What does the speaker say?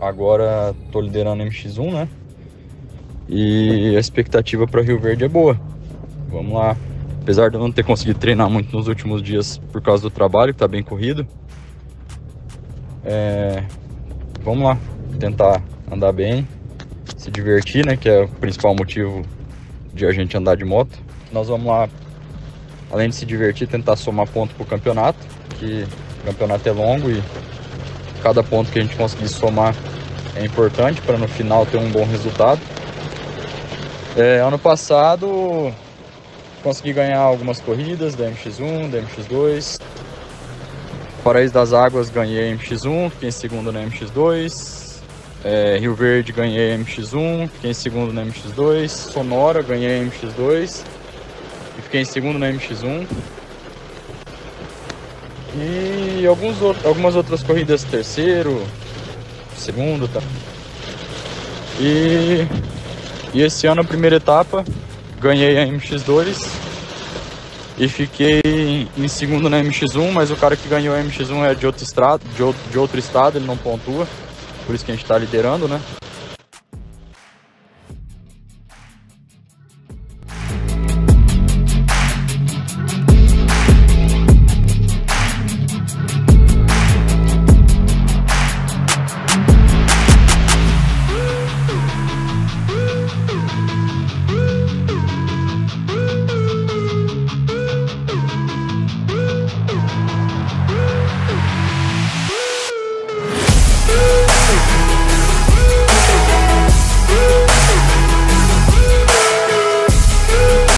agora tô liderando MX1, né? E a expectativa para Rio Verde é boa. Vamos lá. Apesar de eu não ter conseguido treinar muito nos últimos dias por causa do trabalho, que tá bem corrido. É... Vamos lá, tentar andar bem, se divertir, né? Que é o principal motivo de a gente andar de moto. Nós vamos lá, além de se divertir, tentar somar ponto pro campeonato, que o campeonato é longo e cada ponto que a gente conseguir somar é importante para no final ter um bom resultado. É, ano passado consegui ganhar algumas corridas da MX1, da MX2. Paraíso das Águas ganhei MX1, fiquei em segundo na MX2. É, Rio Verde ganhei MX1, fiquei em segundo na MX2. Sonora ganhei MX2 e fiquei em segundo na MX1. E alguns, algumas outras corridas terceiro, segundo, tá? E e esse ano, a primeira etapa, ganhei a MX2 e fiquei em segundo na MX1, mas o cara que ganhou a MX1 é de outro, estado, de outro, de outro estado, ele não pontua, por isso que a gente está liderando, né?